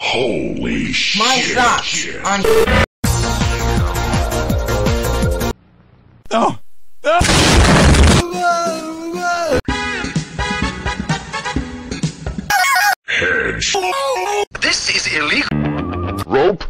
Holy shit. My thoughts on Oh. Hedge. This is illegal. Rope.